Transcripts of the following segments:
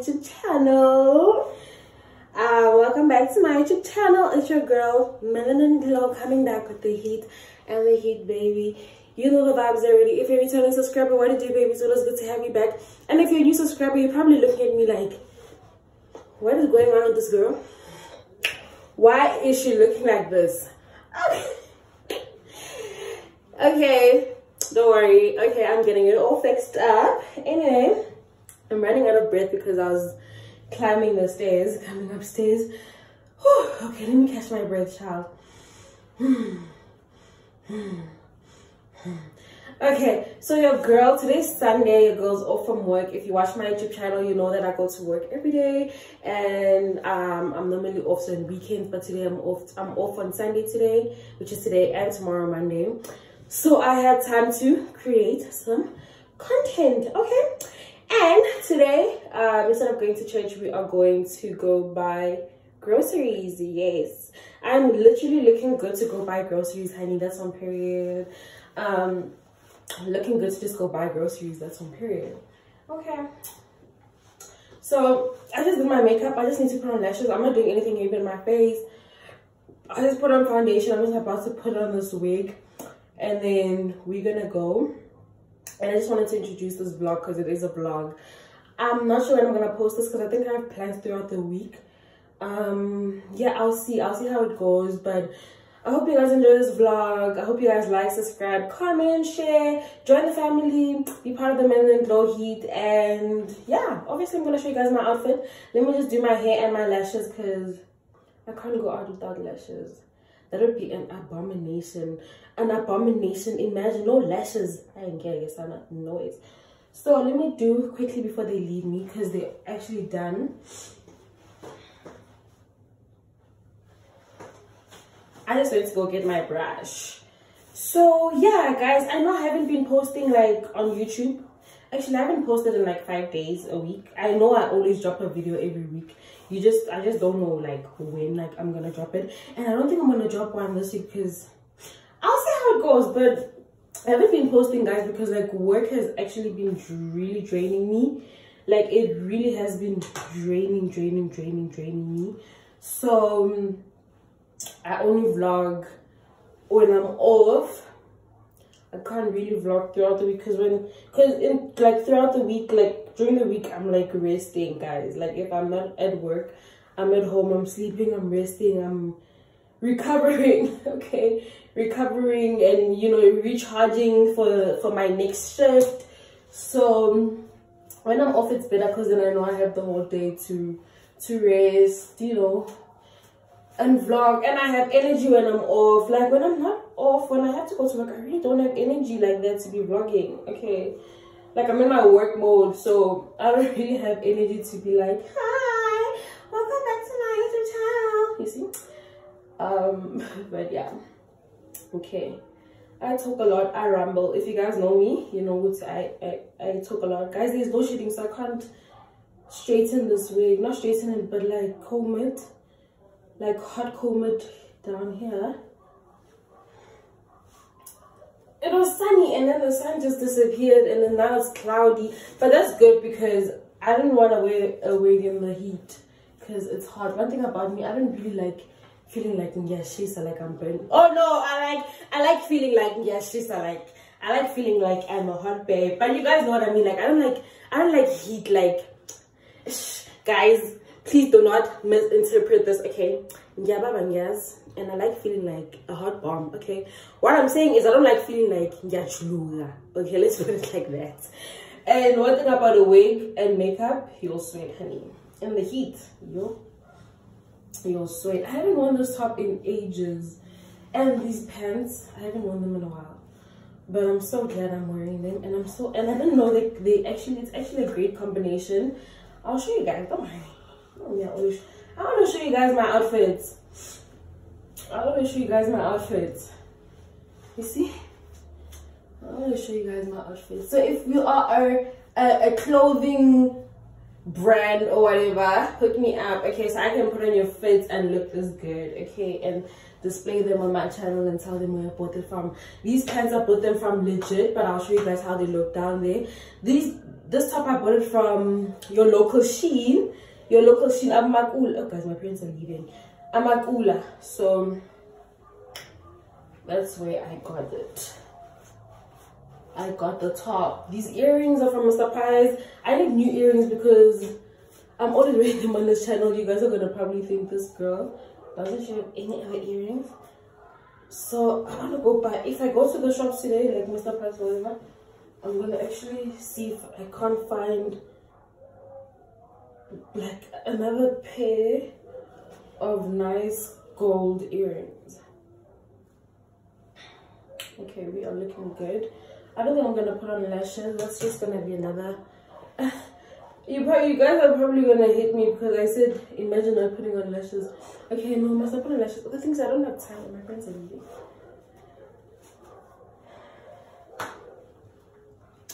youtube channel. Uh, welcome back to my youtube channel. It's your girl melanin glow coming back with the heat and the heat baby. You know the vibes already. If you're a returning subscriber what it do baby? So it's good to have you back. And if you're a new subscriber you're probably looking at me like what is going on with this girl? Why is she looking like this? Okay don't worry. Okay i'm getting it all fixed up. Anyway i'm running out of breath because i was climbing the stairs coming upstairs. Whew. okay let me catch my breath child. Okay so your girl today's sunday. Your girl's off from work. If you watch my youtube channel you know that i go to work every day. And um, i'm normally off on weekends but today i'm off i'm off on sunday today which is today and tomorrow monday. So i had time to create some content okay and today um, instead of going to church we are going to go buy groceries. Yes. I'm literally looking good to go buy groceries honey. That's on period. Um looking good to just go buy groceries. That's on period. Okay. So i just did my makeup. I just need to put on lashes. I'm not doing anything even in my face. I just put on foundation. I'm just about to put on this wig. And then we're gonna go and i just wanted to introduce this vlog because it is a vlog i'm not sure when i'm gonna post this because i think i have plans throughout the week um yeah i'll see i'll see how it goes but I hope you guys enjoy this vlog. I hope you guys like, subscribe, comment, share, join the family, be part of the Melanin Glow Heat. And yeah, obviously I'm going to show you guys my outfit. Let me just do my hair and my lashes because I can't go out without lashes. That would be an abomination. An abomination. Imagine no lashes. I ain't getting it, son. Noise. So let me do quickly before they leave me because they're actually done. I just went to go get my brush. So yeah, guys, I know I haven't been posting like on YouTube. Actually, I haven't posted in like five days a week. I know I always drop a video every week. You just, I just don't know like when like I'm gonna drop it. And I don't think I'm gonna drop one this week because I'll see how it goes. But I haven't been posting guys because like work has actually been really draining me. Like it really has been draining, draining, draining, draining me. So um, I only vlog when I'm off. I can't really vlog throughout the week because when because in like throughout the week like during the week I'm like resting guys like if I'm not at work I'm at home I'm sleeping I'm resting I'm recovering okay recovering and you know recharging for for my next shift so when I'm off it's better because then I know I have the whole day to to rest you know and vlog and I have energy when I'm off. Like when I'm not off, when I have to go to work, I really don't have energy like that to be vlogging. Okay. Like I'm in my work mode, so I don't really have energy to be like, hi, welcome back to my channel. You see? Um, but yeah. Okay. I talk a lot, I ramble. If you guys know me, you know what I, I I talk a lot. Guys, there's no shooting, so I can't straighten this wig. Not straighten it, but like comb it like hot comb it down here it was sunny and then the sun just disappeared and then now it's cloudy. But that's good because i didn't want to wear a wig in the heat because it's hot. One thing about me i don't really like feeling like she's like i'm burning oh no i like i like feeling like she's like i like feeling like i'm a hot babe. But you guys know what i mean like i don't like i don't like heat like shh, guys please do not misinterpret this okay? Yeah, yes and i like feeling like a hot bomb okay? What i'm saying is i don't like feeling like yachluga okay? Let's put it like that. And one thing about a wig and makeup you'll sweat honey. And the heat you you'll sweat. I haven't worn this top in ages. And these pants i haven't worn them in a while. But i'm so glad i'm wearing them. And i'm so and i didn't know that they actually it's actually a great combination. I'll show you guys. Don't worry. Oh, yeah, I want to show you guys my outfits. I want to show you guys my outfits. You see? I want to show you guys my outfits. So if you are a, a, a clothing brand or whatever hook me up okay so i can put on your fits and look this good okay and display them on my channel and tell them where i bought it from these pants i bought them from legit but i'll show you guys how they look down there these this top i bought it from your local Shein. your local Shein. I'm Amakula. oh guys my parents are leaving Amakula so that's where i got it I got the top. These earrings are from Mr. Price. I need new earrings because I'm always wearing them on this channel. You guys are gonna probably think this girl doesn't she have any other earrings. So I wanna go buy if I go to the shops today, like Mr. Price whatever, I'm gonna actually see if I can't find like another pair of nice gold earrings. Okay, we are looking good. I don't think I'm gonna put on lashes. That's just gonna be another. you probably, you guys are probably gonna hate me because I said imagine not putting on lashes. Okay, no, must I put on lashes? The things I don't have time. My friends are leaving.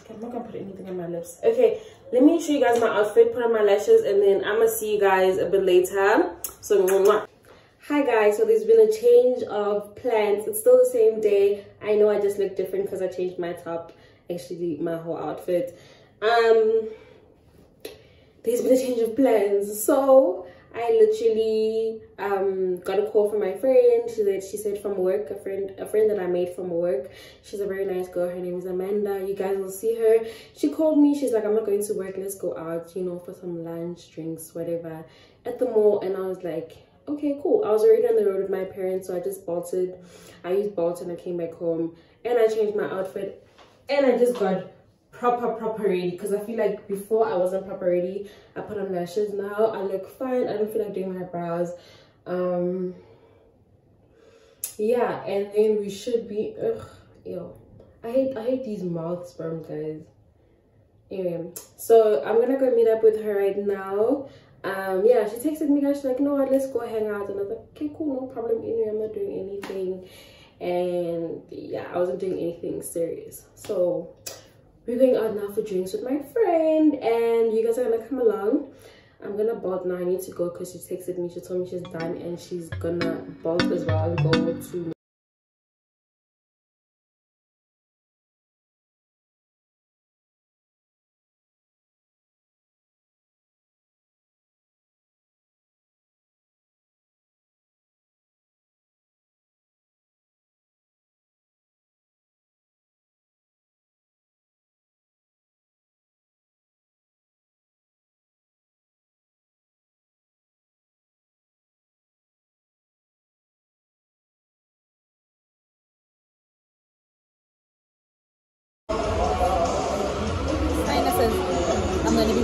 Okay, I'm not gonna put anything on my lips. Okay, let me show you guys my outfit. Put on my lashes, and then I'm gonna see you guys a bit later. So. Hi guys. So there's been a change of plans. It's still the same day. I know i just look different because i changed my top actually my whole outfit. Um there's been a change of plans. So i literally um got a call from my friend. She said she said from work a friend a friend that i made from work. She's a very nice girl. Her name is amanda. You guys will see her. She called me. She's like i'm not going to work. Let's go out you know for some lunch drinks whatever at the mall. And i was like okay cool. I was already on the road with my parents so i just bolted i used bolt and i came back home. And i changed my outfit. And i just got proper proper ready because i feel like before i wasn't proper ready. I put on lashes now i look fine i don't feel like doing my brows. Um yeah and then we should be ugh yo. I hate i hate these mouth sperms guys. Anyway so i'm gonna go meet up with her right now. Um yeah she texted me guys she's like no let's go hang out. And i was like okay cool no problem. Anyway i'm not doing anything. And yeah i wasn't doing anything serious. So we're going out now for drinks with my friend and you guys are gonna come along. I'm gonna bolt now. I need to go because she texted me. She told me she's done and she's gonna bolt as well. And go to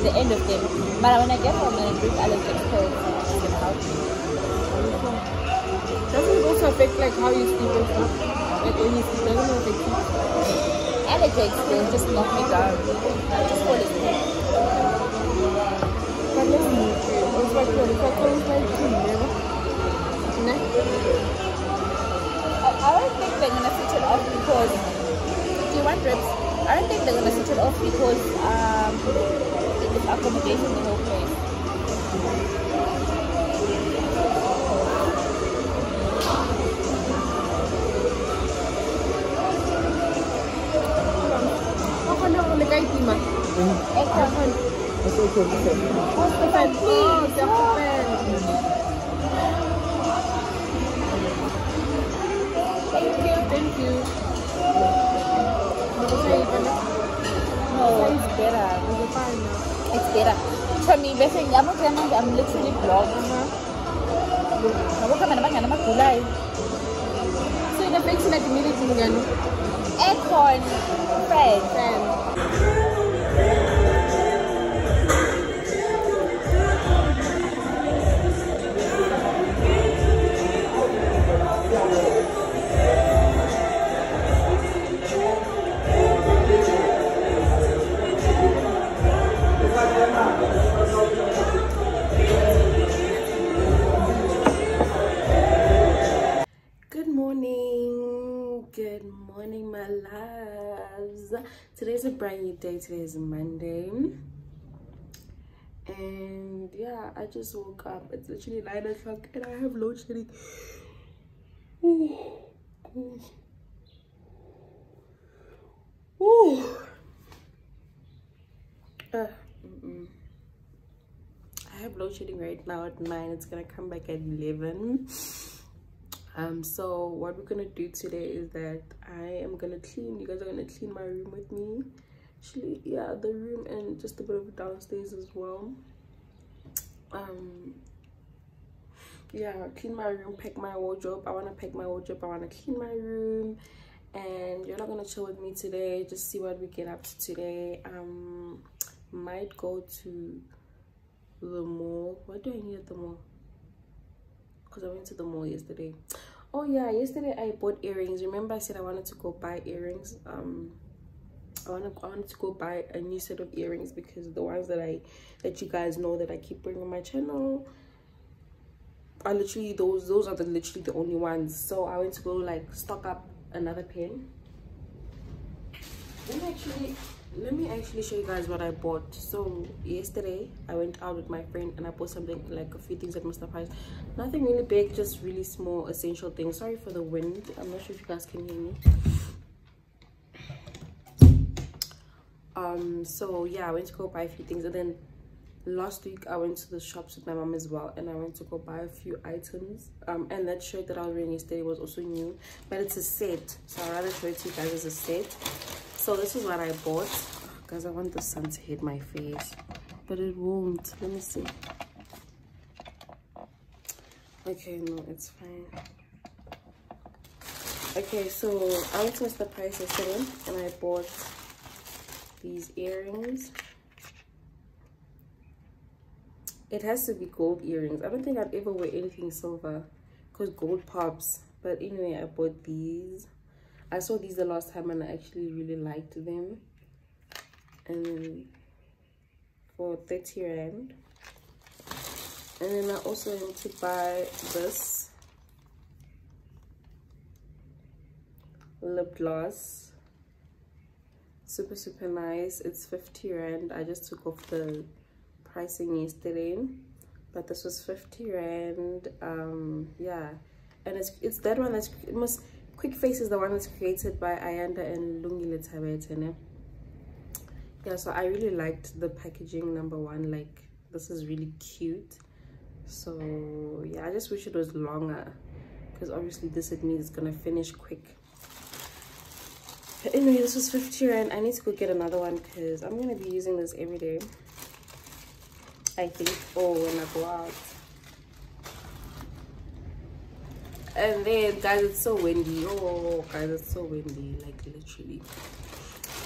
the end of them. But when I get home, I'm going to drink Allergex pills. Doesn't it also affect like how you sleep and stuff? Like when you sleep, doesn't it affect you? Allergex will just knock me down. I just fall asleep. But listen, it's like what if I close my teeth, never? No? I don't think they're gonna switch it off because do you want ribs? I don't think they're gonna switch it off because um accommodation the whole place. Ako na ako nagay tima. Eko. Ito ito ito. ting. Jeg må gerne, jeg er lidt tydelig blog. Men hvor kan man bare gerne have mig Se, der fik sådan et milde ting igen. Day today is monday and yeah i just woke up it's literally nine o'clock and i have load shedding Ooh. Ooh. Uh, mm -mm. I have load shedding right now at 9. It's going to come back at 11. Um, so what we're going to do today is that I am going to clean. You guys are going to clean my room with me. Actually, yeah, the room and just a bit of downstairs as well. Um, yeah, clean my room, pack my wardrobe. I want to pack my wardrobe. I want to clean my room and you're not gonna chill with me today just see what we get up to today um might go to the mall what do i need at the mall because i went to the mall yesterday oh yeah yesterday i bought earrings remember i said i wanted to go buy earrings um I wanted, I wanted to go buy a new set of earrings because the ones that I that you guys know that I keep bringing on my channel are literally those those are the literally the only ones. So I went to go like stock up another pen let me actually let me actually show you guys what i bought. So yesterday i went out with my friend and i bought something like a few things at mr price. Nothing really big just really small essential things. Sorry for the wind. I'm not sure if you guys can hear me um so yeah i went to go buy a few things. And then last week i went to the shops with my mom as well. And i went to go buy a few items. Um and that shirt that i was wearing yesterday was also new. But it's a set. So i'd rather show it to you guys as a set. So this is what i bought. Because i want the sun to hit my face. But it won't. Let me see. Okay no it's fine. Okay so i went to mr price yesterday and i bought these earrings. It has to be gold earrings. I don't think i'd ever wear anything silver because gold pops. But anyway i bought these. I saw these the last time and i actually really liked them. And for 30 rand. And then i also went to buy this lip gloss super super nice. It's 50 rand. I just took off the pricing yesterday but this was 50 rand. Um yeah. And it's it's that one that's it must quick face is the one that's created by ayanda and lungile tabetene yeah so i really liked the packaging number one like this is really cute. So yeah i just wish it was longer because obviously this at me is gonna finish quick but anyway this was 50 rand i need to go get another one because i'm gonna be using this every day I think, or when I go out. And then, guys, it's so windy. Oh, guys, it's so windy, like literally.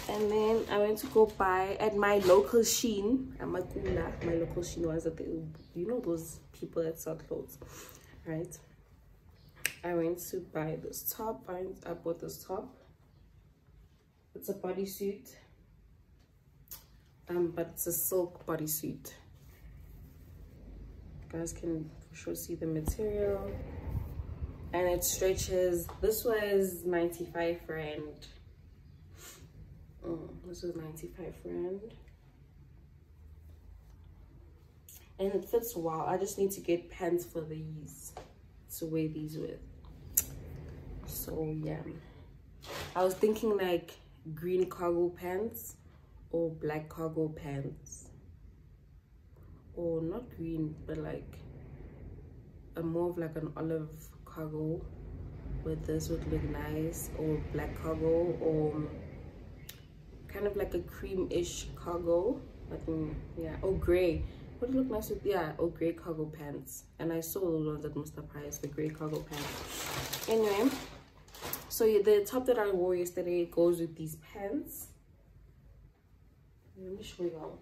And then I went to go buy at my local Shein, at my Kula, my local Shein was at the, you know, those people that sell clothes, right? I went to buy this top. I bought this top. It's a bodysuit, um, but it's a silk bodysuit. Guys can for sure see the material. And it stretches. This was 95 rand. Oh, this was 95 rand. And it fits well. I just need to get pants for these to wear these with. So yeah. I was thinking like green cargo pants or black cargo pants. Or not green but like a more of like an olive cargo with this would look nice or black cargo or kind of like a cream-ish cargo. I think yeah or gray would look nice with yeah or gray cargo pants. And I saw those ones at Mr. Price the gray cargo pants. Anyway so the top that I wore yesterday goes with these pants. Let me show you all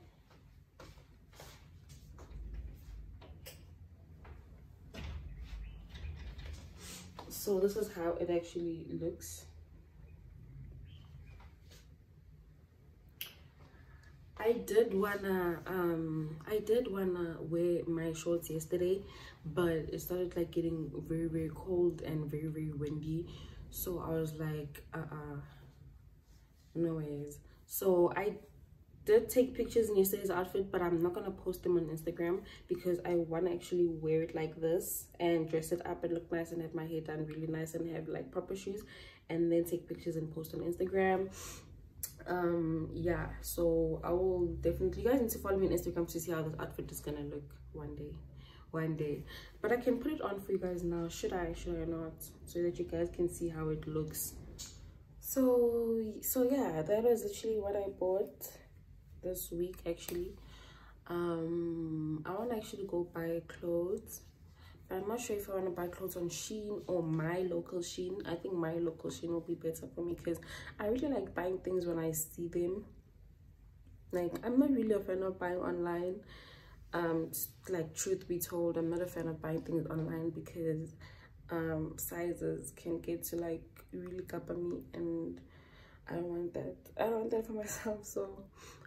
so this is how it actually looks. I did wanna um I did wanna wear my shorts yesterday but it started like getting very very cold and very very windy so I was like uh-uh. No ways so I did take pictures in yesterday's outfit but i'm not gonna post them on instagram because i want to actually wear it like this and dress it up and look nice and have my hair done really nice and have like proper shoes and then take pictures and post on instagram. Um yeah. So i will definitely you guys need to follow me on instagram to see how this outfit is gonna look one day one day. But i can put it on for you guys now. Should i should i not? So that you guys can see how it looks. So so yeah that was actually what i bought this week actually. Um i want to actually go buy clothes but i'm not sure if i want to buy clothes on shein or my local shein. I think my local shein will be better for me because i really like buying things when i see them. Like i'm not really a fan of buying online um like truth be told i'm not a fan of buying things online because um sizes can get to like really cover me and i don't want that. I don't want that for myself so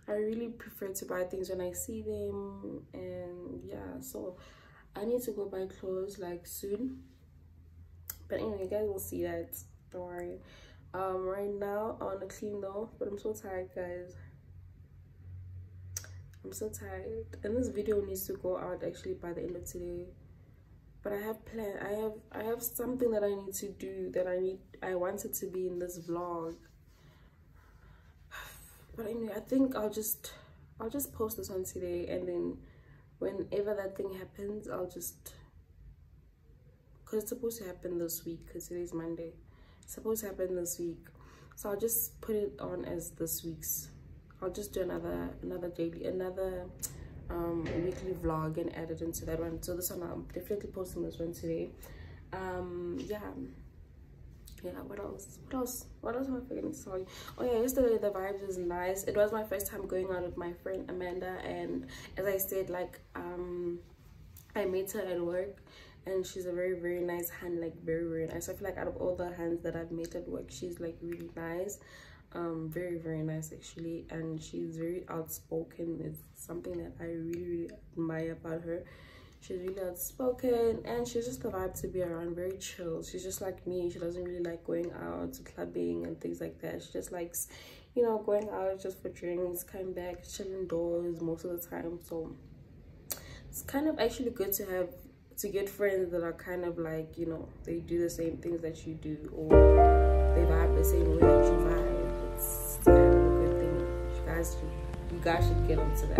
i really prefer to buy things when i see them and yeah so i need to go buy clothes like soon. But anyway you guys will see that don't worry um right now i want to clean though but i'm so tired guys i'm so tired. And this video needs to go out actually by the end of today. But i have plan i have i have something that i need to do that i need i wanted to be in this vlog. But anyway i think i'll just i'll just post this one today and then whenever that thing happens i'll just because it's supposed to happen this week because today's monday. It's supposed to happen this week. So i'll just put it on as this week's I'll just do another another daily another um weekly vlog and add it into that one. So this one I'm definitely posting this one today. Um yeah. Yeah, what else? What else? What else am I forgetting you? Oh yeah, yesterday the vibes was nice. It was my first time going out with my friend Amanda and as I said, like um I met her at work and she's a very very nice hand like very very nice i feel like out of all the hands that i've met at work she's like really nice um very very nice actually. And she's very outspoken. It's something that i really really admire about her. She's really outspoken and she's just the vibe to be around very chill. She's just like me. She doesn't really like going out to clubbing and things like that. She just likes you know going out just for drinks coming back chilling doors most of the time. So it's kind of actually good to have to get friends that are kind of like you know they do the same things that you do or they vibe the same way that you vibe guys you guys should get onto that.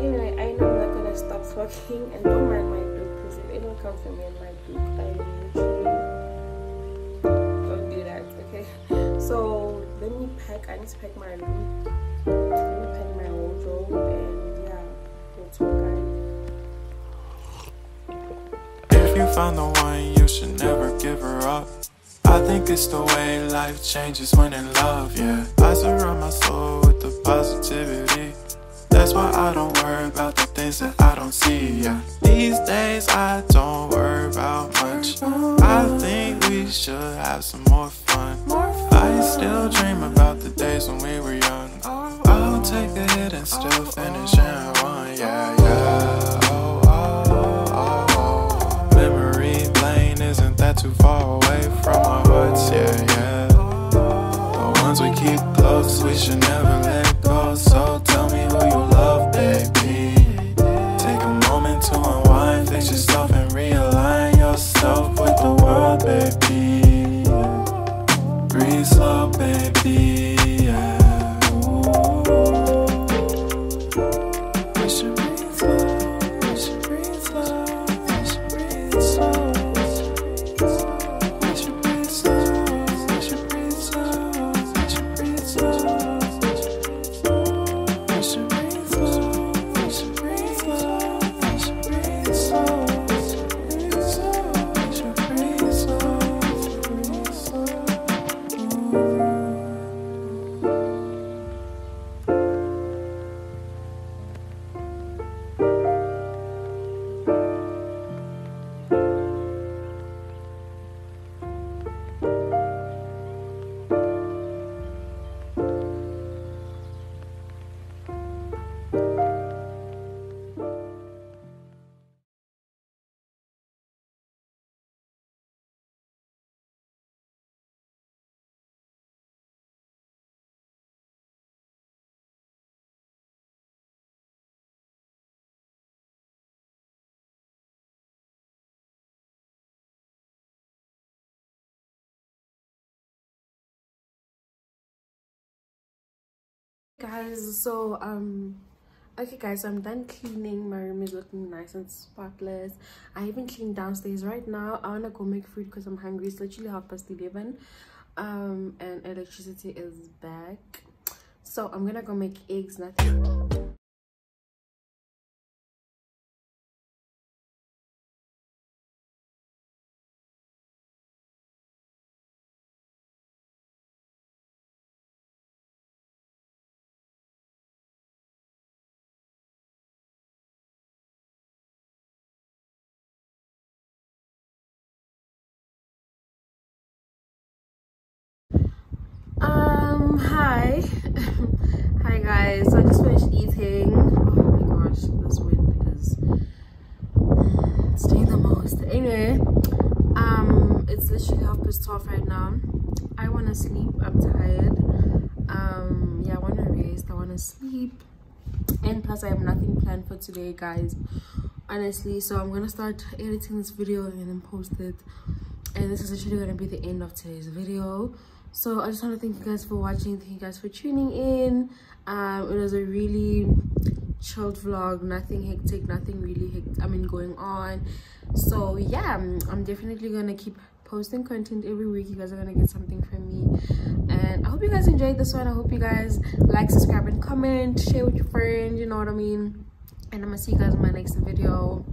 Anyway, I know I'm not gonna stop talking and don't mind my book because if anyone comes for me in my book, I don't do that. Okay. So let me pack. I need to pack my room. Let me pack my wardrobe and yeah, we'll talk guys. If you find the one, you should never give her up. I think it's the way life changes when in love, yeah. I surround my soul with the positivity. That's why I don't worry about the things that I don't see, yeah. These days I don't worry about much. I think we should have some more fun. I still dream about the days when we were young. I'll take a hit and still finish in one, yeah, yeah. Oh, oh, oh, oh. Memory lane isn't that too far should never let guys so um okay guys so i'm done cleaning. My room is looking nice and spotless. I even cleaned downstairs right now. I want to go make food because i'm hungry. It's literally half past 11 um and electricity is back. So i'm gonna go make eggs nothing um hi. Hi guys. I just finished eating. Oh my gosh this wind is staying the most. Anyway um it's literally half past 12 right now. I want to sleep. I'm tired. Um yeah i want to rest. I want to sleep. And plus i have nothing planned for today guys. Honestly so i'm gonna start editing this video and then post it. And this is actually going to be the end of today's video so i just want to thank you guys for watching thank you guys for tuning in. Um it was a really chilled vlog nothing hectic nothing really hectic i mean going on. So yeah i'm, I'm definitely gonna keep posting content every week. You guys are gonna get something from me. And i hope you guys enjoyed this one. I hope you guys like subscribe and comment. Share with your friends you know what i mean? And i'm gonna see you guys in my next video